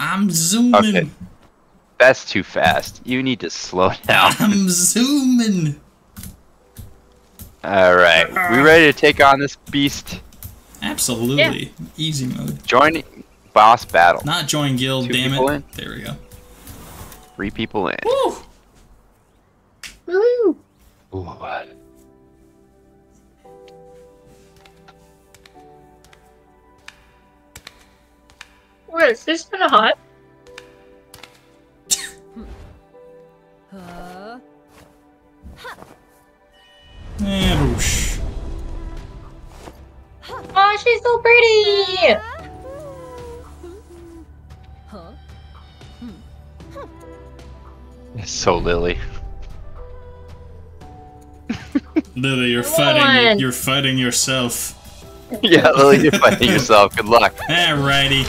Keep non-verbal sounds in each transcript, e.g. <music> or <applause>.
I'm zooming. Okay. That's too fast. You need to slow <laughs> down. I'm zooming. All right, we uh-huh. ready to take on this beast? Absolutely. Easy mode. Join boss battle. Not join guild, Two damn it. in? There we go. Three people in. Woo! Woo! Ooh. What is this kind of hot? Huh? And whoosh. Oh, she's so pretty! Huh? So Lily. <laughs> Lily, you're Come fighting. on. You're fighting yourself. <laughs> yeah, Lily, you're fighting yourself. Good luck. Alrighty.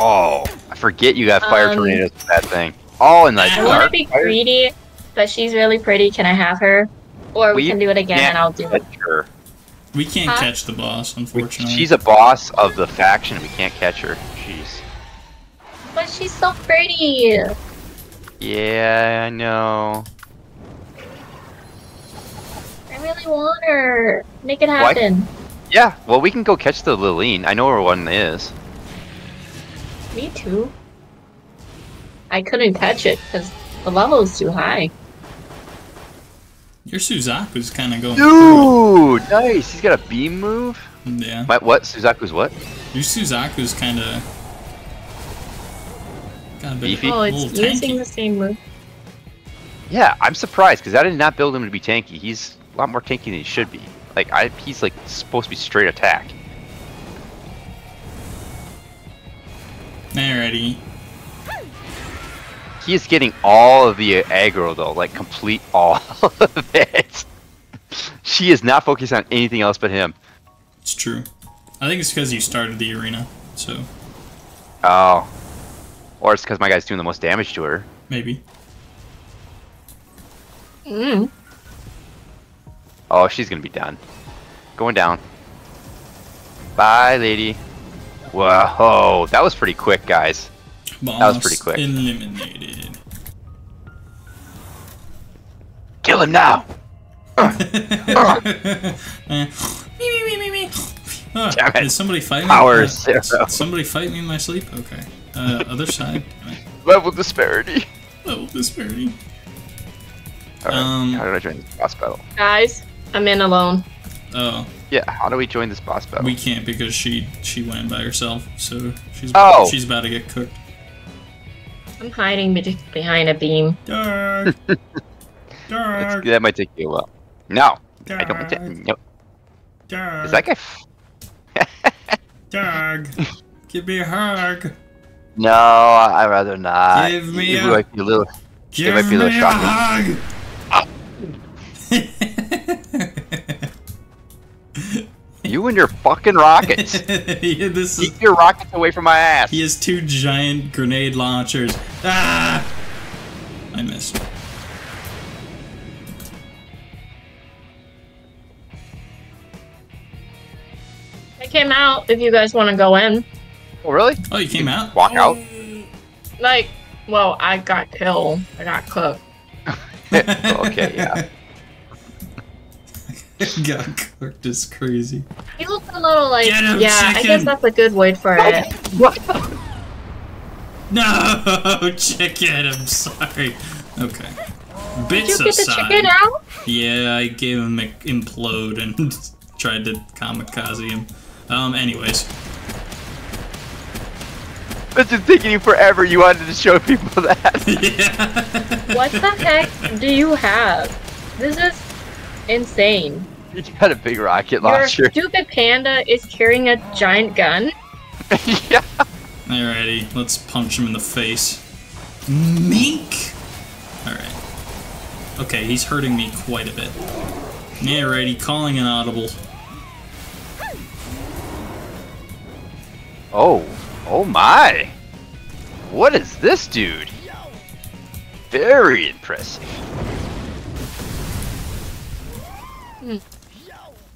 Oh, I forget you got fire Um, tornadoes with that thing. Oh, and like I I want to be fire. greedy, but she's really pretty. Can I have her? Or we We can do it again and I'll do it. her. We can't Huh? catch the boss, We- unfortunately. She's a boss of the faction. We can't catch her. Jeez. But she's so pretty! Yeah, I know. I really want her. Make it What? happen. Yeah, well, we can go catch the Lyleen. I know where one is. Me too. I couldn't catch it because the level is too high. Your Suzaku's kind of going. through Dude, nice. He's got a beam move. Yeah. My, what? Suzaku's what? Your Suzaku's kind of. Got a bit Beefy? Oh, it's using tanky. the same move. Yeah, I'm surprised because I did not build him to be tanky. He's a lot more tanky than he should be. Like, I, he's like supposed to be straight attack. Alrighty. He is getting all of the aggro though, like complete all <laughs> of it. She is not focused on anything else but him. It's true. I think it's because you started the arena, so Oh. Or it's because my guy's doing the most damage to her. maybe. Mm. Oh, she's gonna be done. Going down. Bye, lady. Whoa, that was pretty quick, guys. Boss was pretty quick. Eliminated. Kill him now! Eh. me, me, me, me, me. Damn it. Did somebody fight me? Power Uh, zero. Somebody fight me in my sleep? Okay. Uh, other side. <laughs> Level disparity. Level disparity. Alright, Um, how did I join this boss battle? Guys, I'm in alone. Oh, Yeah, how do we join this boss battle? we can't because she she went by herself, so she's Oh. she's about to get cooked. I'm hiding behind a beam. Dark. That's- <laughs> Dark. that might take you a while. No, I don't. Dark. think- No, Dark. is that guy? f- <laughs> Dog. Give me a hug. No, I'd rather not. Give me it a- might be a little. Give might be a me little a hug. You and your fucking rockets. <laughs> yeah, this is. Keep your rockets away from my ass. He has two giant grenade launchers. Ah! I missed. I came out if you guys want to go in. Oh, really? Oh, you came out? Walk out? Like, well, I got killed. I got cooked. <laughs> okay, yeah. <laughs> Got cooked is crazy. He looks a little like, Get him, yeah, I guess that's a good word for it. What? No, <laughs> chicken. I'm sorry. Okay. Did Bits you get the aside. chicken out? Yeah, I gave him a implode and <laughs> tried to kamikaze him. Um, anyways. It's been taking you forever. You wanted to show people that. yeah. What the heck do you have? This is insane. you got a big rocket Your launcher. <laughs> stupid panda is carrying a giant gun. yeah. Alrighty, let's punch him in the face. Mink! Alright. Okay, he's hurting me quite a bit. Alrighty, calling an audible. Oh. Oh my. What is this dude? Very impressive.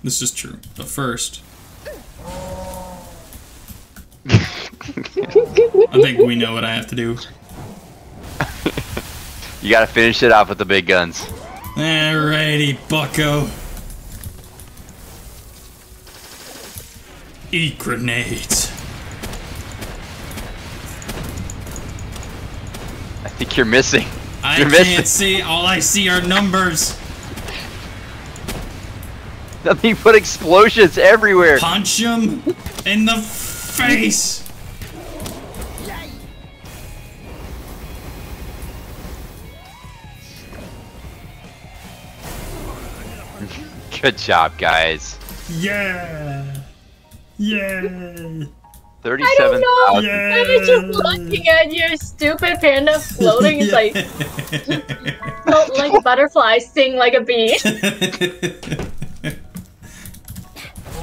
This is true. But first, I think we know what I have to do. You gotta finish it off with the big guns. Alrighty, bucko. Eat grenades. I think you're missing. I You're can't missing. see. All I see are numbers. <laughs> Nothing put explosions everywhere. Punch him in the face. <laughs> Good job, guys. Yeah. Yeah. I Thirty-seven don't know. thousand. Yeah. I was just looking at your stupid panda floating. It's <laughs> like float like a butterfly, sting like a bee.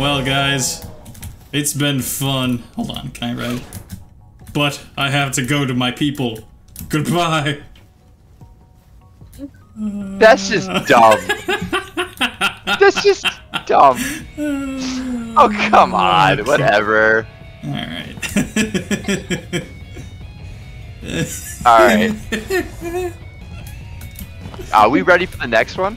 Well, guys, it's been fun. Hold on, can I ride? But I have to go to my people. Goodbye. That's just dumb. That's just dumb. Oh come on, <laughs> whatever. All right. <laughs> All right. Are we ready for the next one?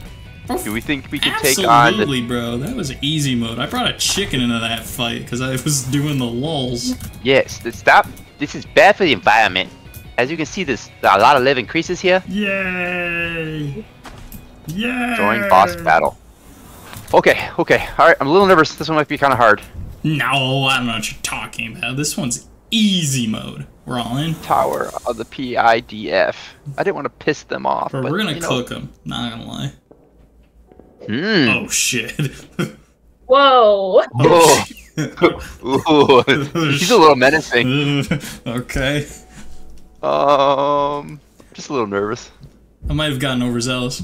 Do we think we can take on? Absolutely, bro. That was easy mode. I brought a chicken into that fight because I was <laughs> doing the lulls. Yes. Stop. This is bad for the environment. As you can see, there's a lot of living creatures here. Yay! Yay! Join boss battle. Okay. Okay. All right. I'm a little nervous. This one might be kind of hard. No, I don't know what you're talking about. This one's easy mode. We're all in. Tower of the PIDF. I didn't want to piss them off. But but, we're gonna you know. cook them. Not gonna lie. Hmm. Oh shit. <laughs> Whoa. Oh. <laughs> Ooh. He's a little menacing. <laughs> okay. Um, just a little nervous. I might have gotten overzealous.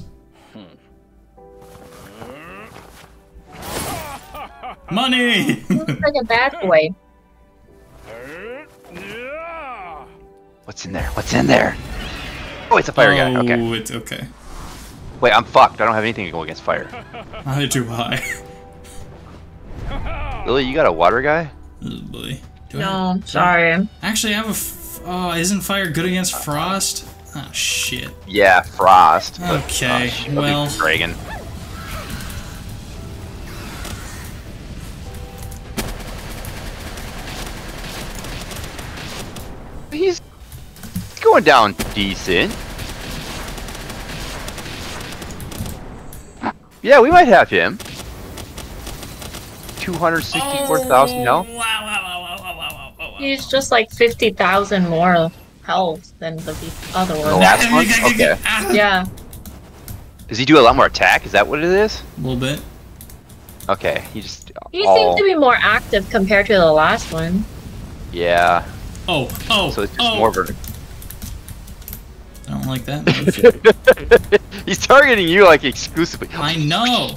Money! like a bad boy. What's in there? What's in there? Oh, it's a fire guy. Okay. Oh, it's okay. Wait, I'm fucked. I don't have anything to go against fire. <laughs> Neither do I. <laughs> Lily, you got a water guy? Oh boy. Do I- No, sorry. Actually, I have a. F- oh, isn't fire good against frost? Oh shit. Yeah, frost. but- Okay, oh, shit, I'll well- dragon. He's going down decent. Yeah, we might have him. 264,000 health. Oh, Wow, wow, wow, wow, wow, wow, wow, wow. He's just like 50,000 more health than the be- other The one. last one? <laughs> Okay. Ah, Yeah. Does he do a lot more attack? Is that what it is? A little bit. Okay, he just. He all- seems to be more active compared to the last one. Yeah, Oh, oh, so it's just oh. more of I don't like that. <laughs> <laughs> He's targeting you like exclusively. I know.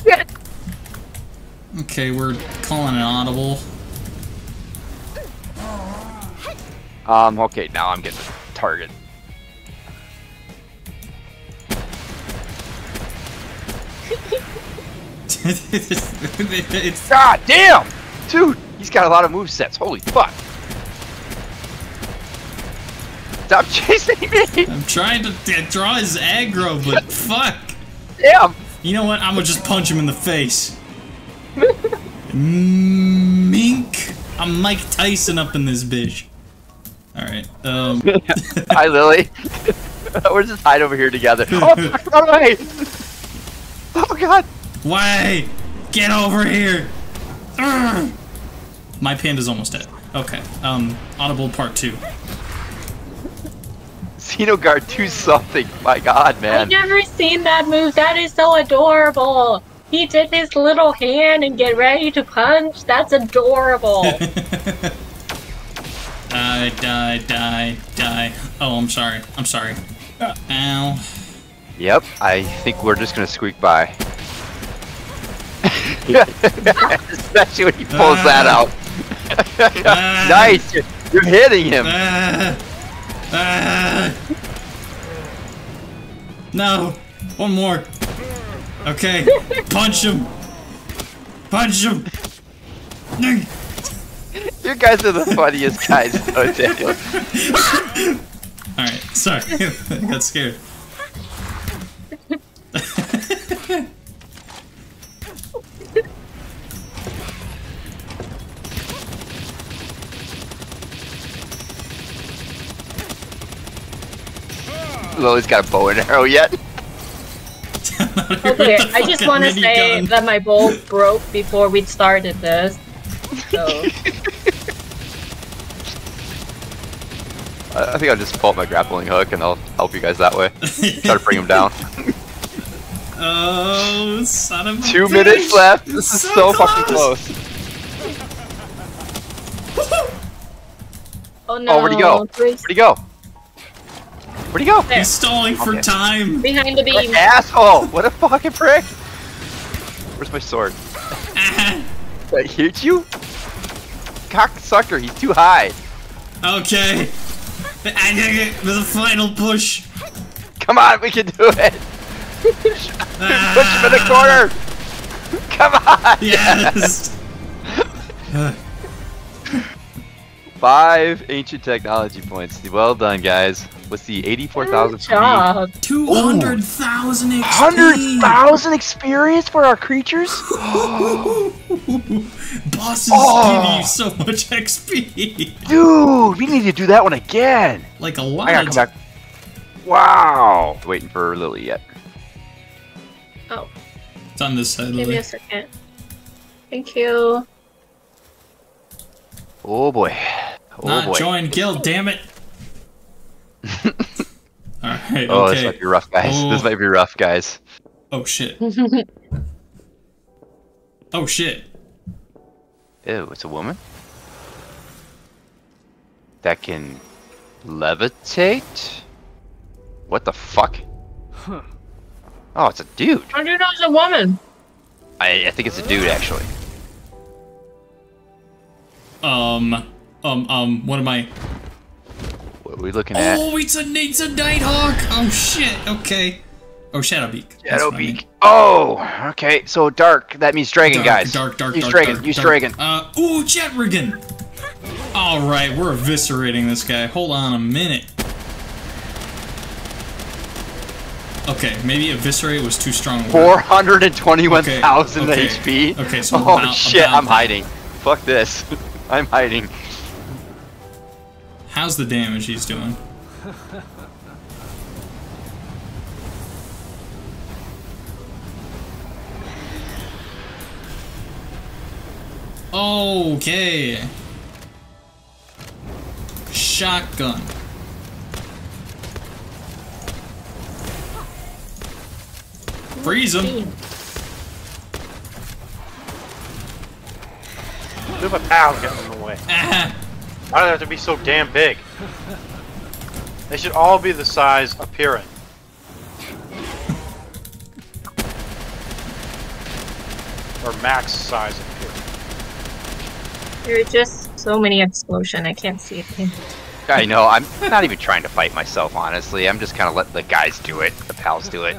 Okay, we're calling an audible. Um. Okay, now I'm getting the target. it's <laughs> God damn, dude, he's got a lot of move sets. Holy fuck! Stop chasing me! I'm trying to draw his aggro, but <laughs> fuck. Damn! You know what? I'm gonna just punch him in the face. <laughs> Mink. I'm Mike Tyson up in this bitch. All right. Um. <laughs> Hi, Lily. We're just hide over here together. Oh, fuck, run away! Oh god! Why? Get over here! Urgh. My panda's almost dead. Okay. Um. Audible part two. Guard, do something. My god, man. I've never seen that move. That is so adorable. He did his little hand and get ready to punch. That's adorable. <laughs> die, die, die, die. Oh, I'm sorry. I'm sorry. Ow. Yep, I think we're just gonna squeak by. <laughs> Especially when he pulls that out. Ah. <laughs> nice! You're, you're hitting him! Ah. Ah. No. One more. Okay. Punch him. Punch him! You guys are the funniest guys, though, <laughs> Daniel. Alright, sorry. <laughs> I got scared. Lily's got a bow and arrow yet. Okay, <laughs> I just want to say that my bow broke before we started this. So, <laughs> I I think I'll just pull out my grappling hook and I'll help you guys that way. Try to bring him down. <laughs> oh, son of a Two bitch. minutes left. This It's is so fucking close. close. oh, oh no. where'd he go? Where'd he go? Where'd he go? There. He's stalling for Okay. time. Behind the beam. Asshole! What a fucking prick! Where's my sword? <laughs> Did I hit you? Cocksucker, he's too high. okay. I did it with a final push. Come on, we can do it! <laughs> Push him in the corner! Come on! Yes. <laughs> Five ancient technology points. Well done, guys. What's the 84,000 Good job. Two hundred thousand XP. 100,000 experience for our creatures? <gasps> <gasps> Bosses Oh. give you so much XP. Dude, we need to do that one again. like a lot. I gotta come back. Wow. Waiting for Lily yet. Oh, It's on this side, give me a second. Thank you. Oh boy. Oh Not boy. join guild, damn it. <laughs> Alright, Oh, this might be rough, guys. Oh. This might be rough, guys. Oh shit. <laughs> Oh shit. Ew, it's a woman? That can levitate? What the fuck? Huh. Oh, it's a dude. How do you know it's a woman? I, I think it's a dude, actually. Um, um, um, what am I? We looking at? Oh, it's a it's a Nighthawk. Oh shit. Okay. Oh, Shadowbeak. That's what I. Shadowbeak. Oh, okay. So dark. That means dragon, Dark, guys. Dark, dark, Use dark, dragon. dark, Use dark. dragon. Uh, ooh, Jetragon. All right, we're eviscerating this guy. Hold on a minute. Okay, maybe eviscerate was too strong. Four hundred and twenty-one thousand Okay, HP. okay, so oh about- shit! about I'm that. hiding. Fuck this. <laughs> I'm hiding. How's the damage he's doing? Okay. Shotgun. Freeze him. Move my pals getting in the way. <laughs> Why do they have to be so damn big? They should all be the size of Piran. or max size of Piran. There are just so many explosion. I can't see it. I know. I'm not even trying to fight myself, honestly. I'm just kind of letting the guys do it, the pals do it,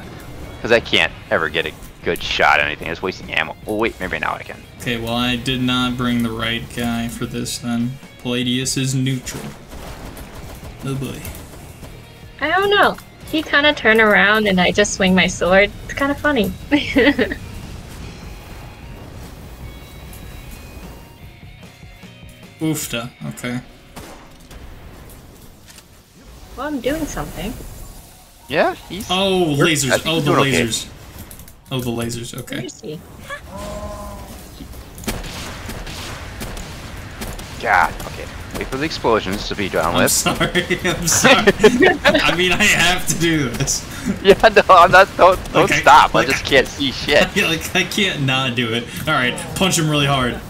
because I can't ever get a good shot at anything. It's wasting ammo. Oh wait, maybe now I can. Okay, well, I did not bring the right guy for this then. Palladius is neutral. Oh boy. I don't know. He kind of turn around and I just swing my sword. It's kind of funny. <laughs> Oofta, okay. well, I'm doing something. Yeah, he's. Oh, lasers. Oh, the doing okay. lasers. Oh, the lasers, Let okay. me see. God. Okay. Wait for the explosions to be done I'm with. sorry, <laughs> I'm <laughs> sorry. I mean, I have to do this. Yeah, no, I'm not. Don't don't Okay, stop. like- I just can't see shit. <laughs> Yeah, like, I can't not do it. Alright, punch him really hard.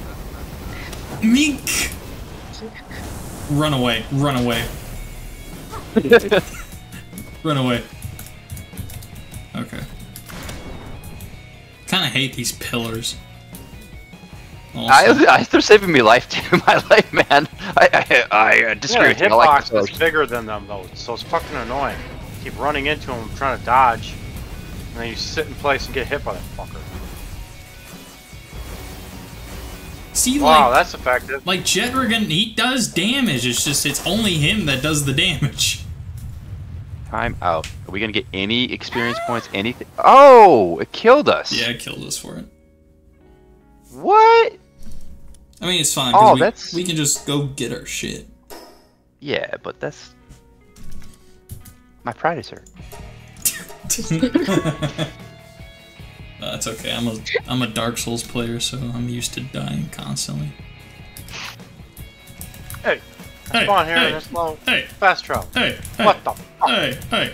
Mink! Run away, run away. Run away. Okay. Kinda hate these pillars. Also, I, <laughs> I, they're saving me life too. <laughs> My life, man. I I, I uh, disagree Yeah, with you. I like hitbox is pillars. bigger than them though, so it's fucking annoying. Keep running into them, trying to dodge, and then you sit in place and get hit by that fucker. See, Wow, like, that's effective. like Jetragon, he does damage. It's just it's only him that does the damage. Time out. Are we gonna get any experience points? Anything? Oh, it killed us. Yeah, it killed us for it. What? I mean, it's fine. Oh, we, that's- we can just go get our shit. Yeah, but that's my pride is hurt. <laughs> <laughs> That's okay. I'm a I'm a Dark Souls player, so I'm used to dying constantly. Hey, Hey, come on here hey, in this low hey, fast travel. hey, hey, What the fuck? hey, hey.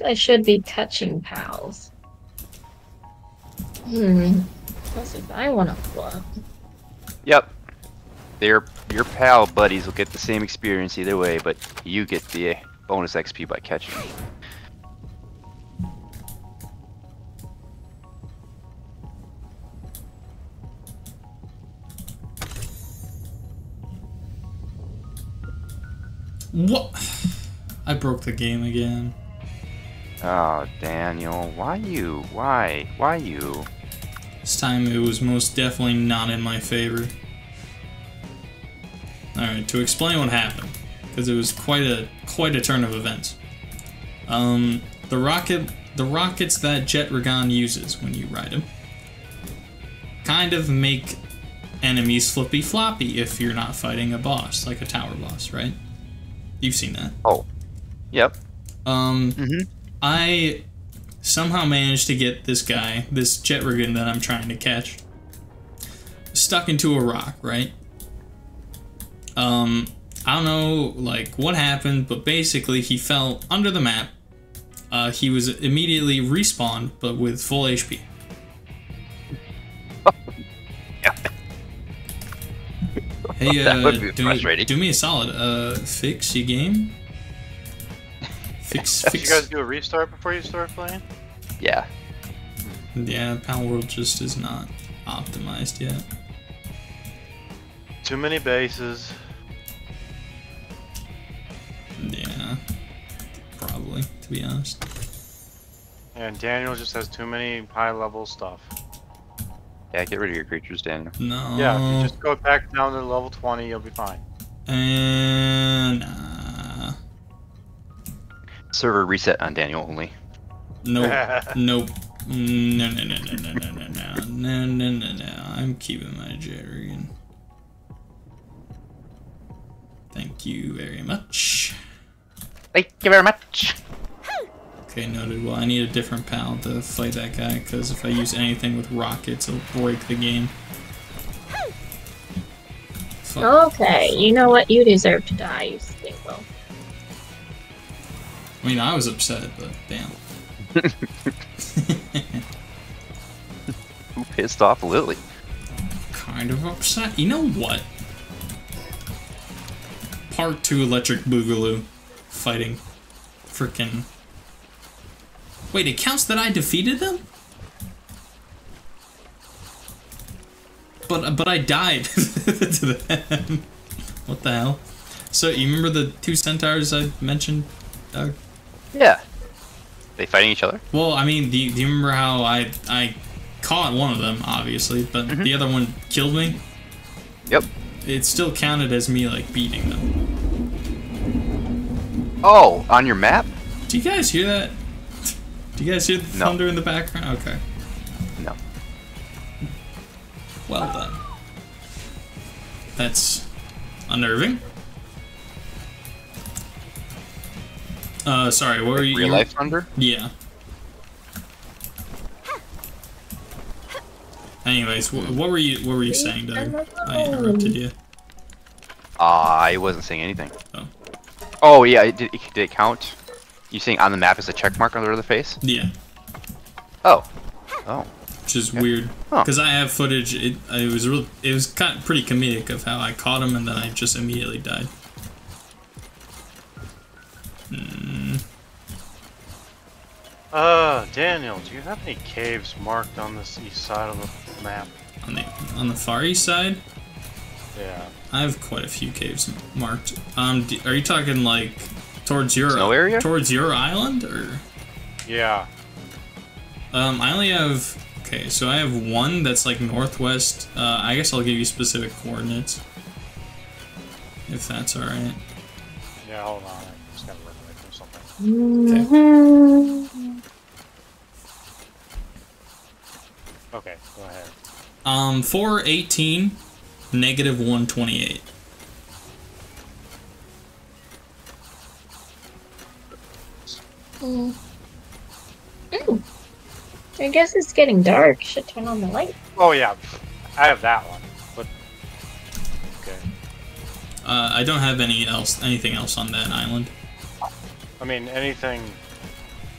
Guess I should be touching pals. Hmm. Plus, if I want to flip. Yep. Their your pal buddies will get the same experience either way, but you get the bonus XP by catching. What? I broke the game again. Oh, Daniel, why you? Why? Why you? This time it was most definitely not in my favor. Alright, to explain what happened, because it was quite a quite a turn of events. Um, the rocket the rockets that Jetragon uses when you ride him kind of make enemies flippy floppy if you're not fighting a boss, like a tower boss, right? You've seen that. Oh. Yep. Um, Mhm. I somehow managed to get this guy, this Jetragon that I'm trying to catch, stuck into a rock, right? Um, I don't know, like, what happened, but basically he fell under the map. Uh, he was immediately respawned, but with full HP. <laughs> Hey, uh, do, do me a solid. Uh, fix your game. Fix, <laughs> Did you guys do a restart before you start playing? Yeah. Yeah, Palworld just is not optimized yet. Too many bases. Yeah, probably to be honest. And Daniel just has too many high level stuff. Yeah, get rid of your creatures, Daniel. No. Yeah, if you just go back down to level 20, you'll be fine. Uh, nah. Server reset on Daniel only. Nope. nope. No, no, no, no, no, no, no, no, no, no, no, no. I'm keeping my Jetragon. Thank you very much. Thank you very much. Okay, noted. Well, I need a different pal to fight that guy, because if I use anything with rockets, it'll break the game. Fuck. Okay, you know what? You deserve to die, you stinko. I mean, I was upset, but damn. Who <laughs> pissed off Lily? kind of upset. You know what? Part 2 Electric Boogaloo. Fighting. Frickin'. Wait, it counts that I defeated them? But but I died <laughs> to them. What the hell? So you remember the two centaurs I mentioned, Doug? Yeah. They fighting each other? Well, I mean, do you, do you remember how I I caught one of them, obviously, but mm-hmm. the other one killed me? Yep. It still counted as me like beating them. Oh, on your map? Do you guys hear that? Do you guys hear the No. thunder in the background? Okay. No. Well done. That's unnerving. Uh, sorry, what were you? Real you- life thunder? Yeah. Anyways, wh- what were you? What were you saying, Doug? I interrupted you. I wasn't saying anything. Oh. Oh, yeah, it did, did it count? You saying on the map is a check mark under the face? Yeah, Oh. Oh. which is weird Huh. because I have footage. It, it was real. It was kind of pretty comedic of how I caught him and then I just immediately died. Uh, Daniel, do you have any caves marked on this east side of the map? On the on the far east side, Yeah. I have quite a few caves marked. Um, d- are you talking like towards your Snow area? towards your island, or Yeah. um, I only have okay. So I have one that's like northwest. Uh, I guess I'll give you specific coordinates, if that's all right. Yeah, hold on. I just gotta look away from something. Okay. Mhm. Okay, go ahead. Um, four eighteen, negative one twenty eight. Mm. Ooh. I guess it's getting dark. Should turn on the light. Oh yeah, I have that one. But okay. Uh, I don't have any else anything else on that island. I mean anything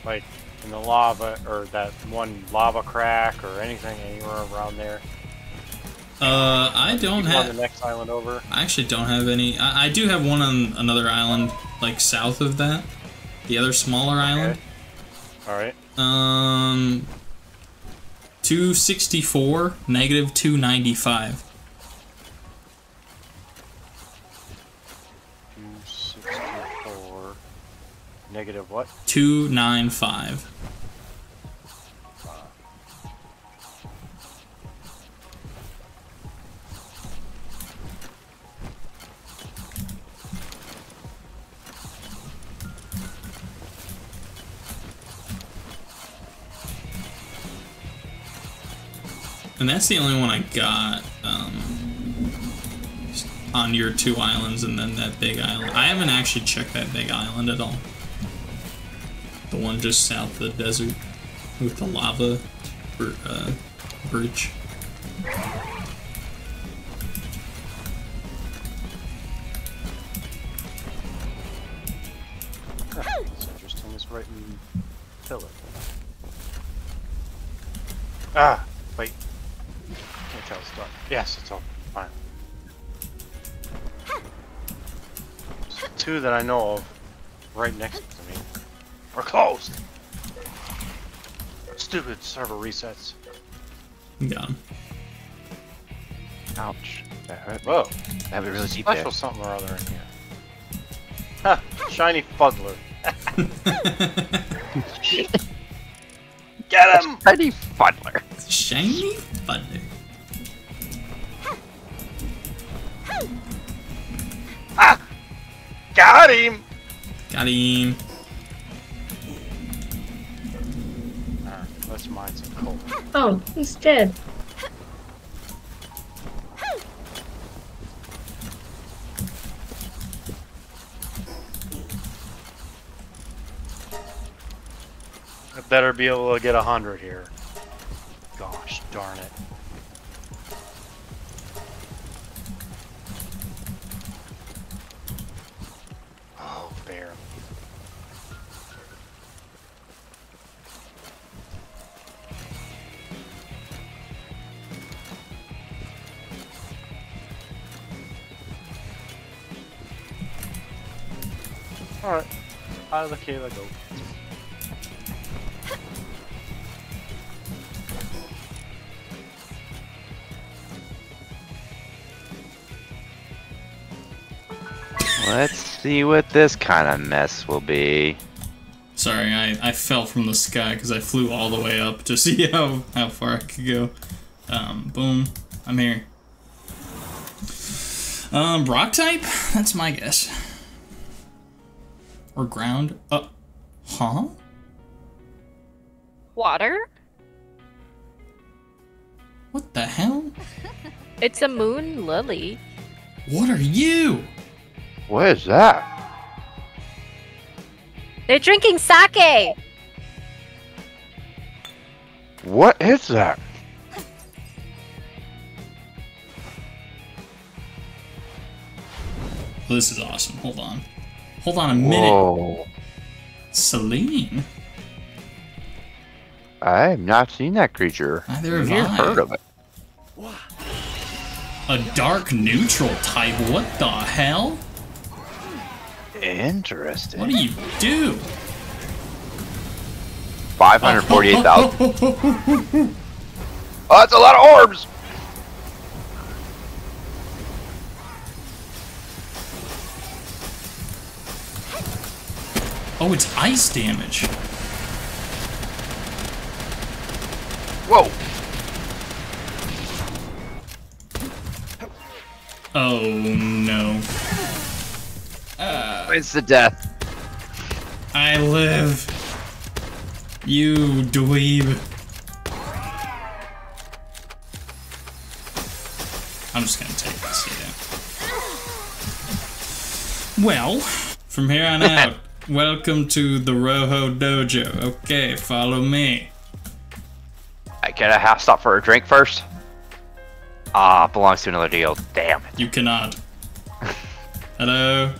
like in the lava or that one lava crack or anything anywhere around there. Uh, I don't on the have. next island over. I actually don't have any. I, I do have one on another island, like south of that. The other smaller island. All right. Um, 264, negative 295. Two Negative what? 295. And that's the only one I got um, on your two islands and then that big island. I haven't actually checked that big island at all. The one just south of the desert with the lava uh, bridge. Right in. Ah, wait. Can't tell it's dark. Yes, it's open. Fine. Two that I know of server resets. Got him. Ouch. That hurt. Whoa. That would really deep Special there. something or other in here. Ha! Shiny fuddler. Get him! Tiny fuddler. Shiny Thunder. Ah! Got him! Got him. Oh, he's dead. I better be able to get a hundred here. Alright. Out of the cave I go. Let's see what this kind of mess will be. Sorry, I, I fell from the sky because I flew all the way up to <laughs> see how, how far I could go. Um, boom. I'm here. Um, rock type? That's my guess. Or ground? Uh, huh? Water? What the hell? <laughs> It's a moon lily. What are you? What is that? They're drinking sake! What is that? This is awesome. Hold on. Hold on a minute. Whoa. Selyne. I have not seen that creature. Neither have Never I. heard of it. A dark neutral type. What the hell? Interesting. What do you do? 548,000. <laughs> Oh, that's a lot of orbs! Oh, it's ice damage. Whoa! Oh no. Uh, it's the death. I live. You dweeb. I'm just gonna take this here. Well, from here on <laughs> out, welcome to the Rojo Dojo. Okay, follow me. I can I have stop for a drink first? Ah, belongs to another deal. Damn it. You cannot. <laughs> Hello.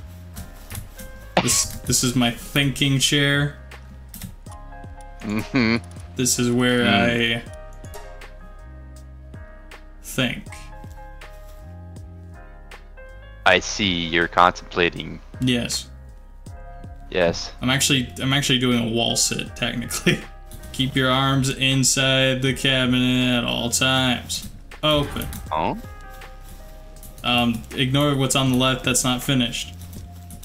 This this is my thinking chair. Mm-hmm. This is where I think. I see you're contemplating. Yes. Yes. I'm actually I'm actually doing a wall sit technically. <laughs> Keep your arms inside the cabinet at all times. Open. Oh? Um, ignore what's on the left that's not finished.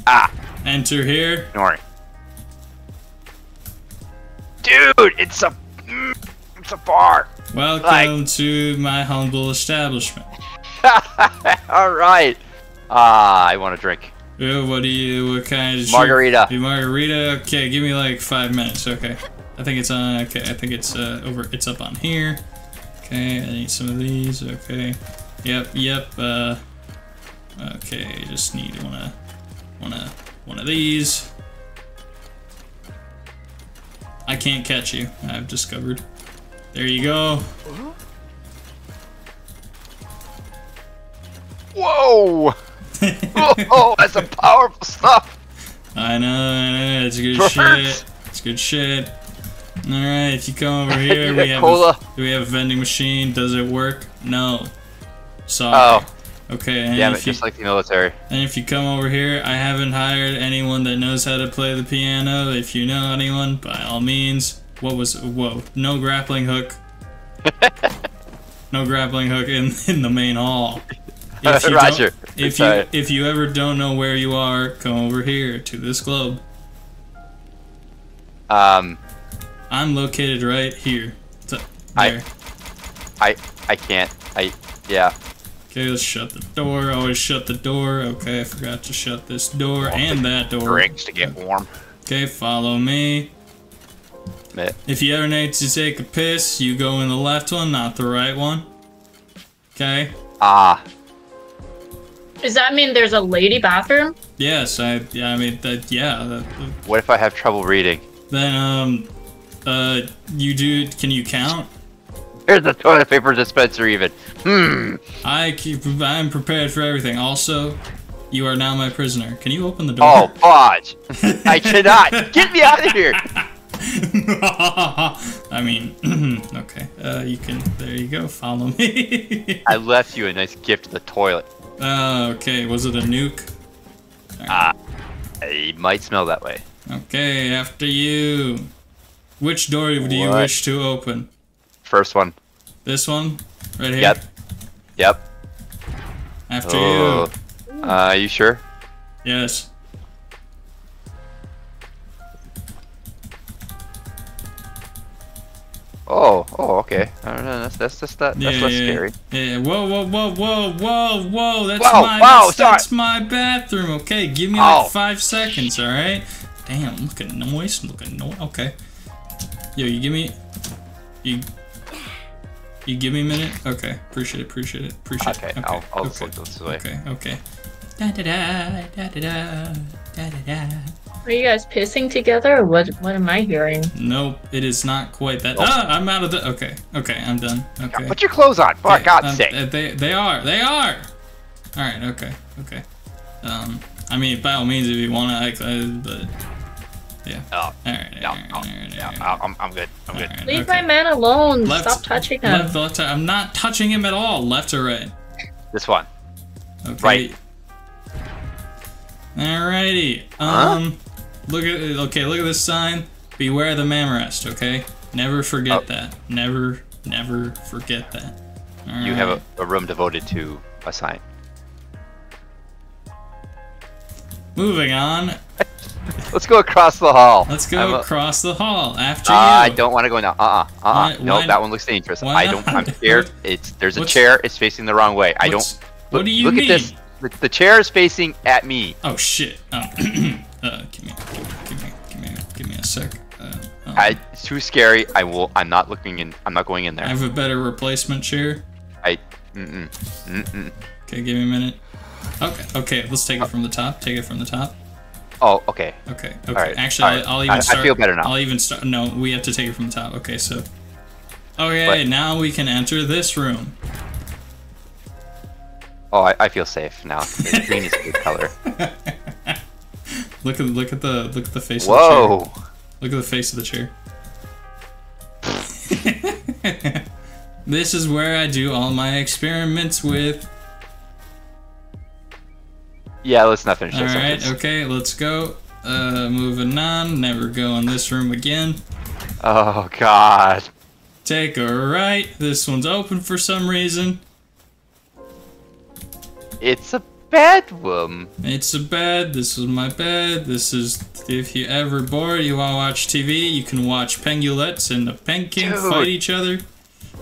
Ah! Enter here. Ignoring. Dude, it's a. mm, It's a bar! Welcome Like- to my humble establishment. <laughs> Alright! Ah, I want a drink. Uh, what do you? What kind of Margarita. A margarita. Okay, give me like five minutes. Okay, I think it's on. Okay, I think it's uh, over. It's up on here. Okay, I need some of these. Okay. Yep. Yep. Uh. Okay, just need one of one of one of these. I can't catch you. I've discovered. There you go. Whoa! <laughs> Oh, oh, that's some powerful stuff! I know, I know, it's good Burns. shit. It's good shit. Alright, if you come over <laughs> here, we have Cola. a, do we have a vending machine? Does it work? No. Sorry. Oh, Okay, and damn it, you, just like the military. and if you come over here, I haven't hired anyone that knows how to play the piano. If you know anyone, by all means. What was whoa? No grappling hook. <laughs> no grappling hook in in the main hall. If you <laughs> Roger. If you if you ever don't know where you are, come over here to this globe. Um, I'm located right here. I- There. I, I can't. I, yeah. Okay, let's shut the door. Always shut the door. Okay, I forgot to shut this door and that door. Drinks to get warm. Okay, follow me. If you ever need to take a piss, you go in the left one, not the right one. Okay? Ah, Does that mean there's a lady bathroom? Yes, I. Yeah, I mean that. Yeah. That, what if I have trouble reading? then um, uh, you do. Can you count? There's a toilet paper dispenser even. Hmm. I keep. I'm prepared for everything. Also, you are now my prisoner. Can you open the door? Oh, <laughs> fudge. I cannot. Get me out of here. <laughs> I mean, <clears throat> okay. Uh, you can. There you go. Follow me. I left you a nice gift—the toilet. Uh, okay. Was it a nuke? Ah it might smell that way. Okay. After you. Which door do you What? wish to open? First one. This one, right here. Yep. Yep. After Oh. you. Uh, you sure? Yes. Oh, oh, okay. I don't know. That's that's just that. That's yeah, less yeah, scary. Yeah. Whoa, whoa, whoa, whoa, whoa, whoa. That's whoa, my whoa, that's, that's, my bathroom. Okay, give me like oh. five seconds. All right. Damn. Look at noise. Look at noise. Okay. Yo, you give me. You. You give me a minute. Okay. Appreciate it. Appreciate it. Appreciate okay, it. Okay. I'll, I'll okay. this way. Okay. Okay. Da da da da da da da da. Are you guys pissing together or what what am I hearing? Nope, it is not quite that. Nope. Ah, I'm out of the. Okay, okay, I'm done. Okay. Put your clothes on, for Okay, God's um, sake. uh, They, they are, they are. All right, okay, okay. Um, I mean, by all means, if you want to, like, uh, but yeah. Oh, All right, no, all right, no, all right, no, all right, no, I'm, I'm good. I'm all good. right, Leave okay. my man alone. Left- Stop touching him. Left, left. I'm not touching him at all. Left or right? This one. Okay. Right. Alrighty. Um, look at okay. Look at this sign. Beware the Mammorest. Okay. Never forget Oh. that. Never, never forget that. You have a, a room devoted to a sign. Moving on. <laughs> Let's go across the hall. Let's go a- across the hall after Ah, I don't want to go now. Uh uh-uh, uh. No, why- that one looks dangerous. I don't. I'm scared. <laughs> It's there's a what's- chair. It's facing the wrong way. I don't. What's- What do you look mean? at this. The, the chair is facing at me. Oh shit. Oh. <clears throat> uh, give me, give me, give me, give me a sec. Uh, um, I, it's too scary. I will. I'm not looking in. I'm not going in there. I have a better replacement chair. I. Mm mm. Mm mm. Okay, give me a minute. Okay, okay, let's take it from the top. Take it from the top. Oh, okay. Okay, okay. right, Actually, right. I'll, I'll even I- I start. feel better now. I'll even start. No, we have to take it from the top. Okay, so. Okay, now we can enter this room. Oh, I, I feel safe now. Green <laughs> is a good color. <laughs> Look at look at the look at the face of Whoa. the chair. Look at the face of the chair. <laughs> this is where I do all my experiments with. Yeah, let's not finish All right, sentence. okay, let's go. Uh, moving on. Never go in this room again. Oh God. Take a right. This one's open for some reason. It's a bedroom. It's a bed. This is my bed. This is if you ever bored, you want to watch TV, you can watch Pengullets and the Penking Dude. fight each other.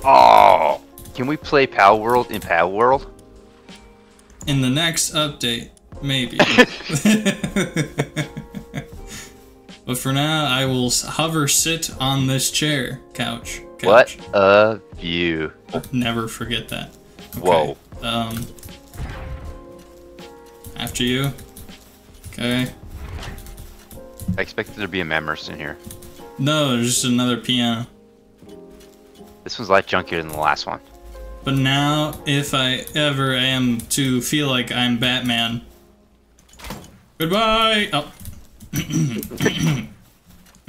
Oh. Can we play Palworld in Palworld? In the next update, maybe. <laughs> <laughs> but for now, I will hover sit on this chair, couch. What couch. a view. Never forget that. Okay. Whoa. Um. After you. Okay. I expected there to be a Memers in here. No, there's just another piano. This one's a lot junkier than the last one. But now, if I ever am to feel like I'm Batman. Goodbye! Oh, <coughs> <coughs>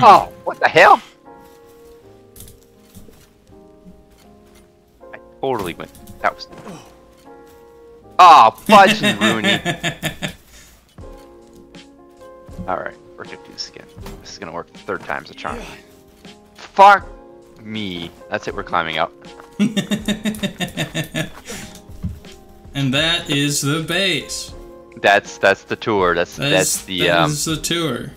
oh, what the hell? I totally went. That was. Oh, Fudge and <laughs> Rooney. Alright, we're gonna do this again. This is gonna work third time's a charm. Fuck me. That's it, we're climbing up. <laughs> and that is the base. That's that's the tour. That's That that's the that um is the tour.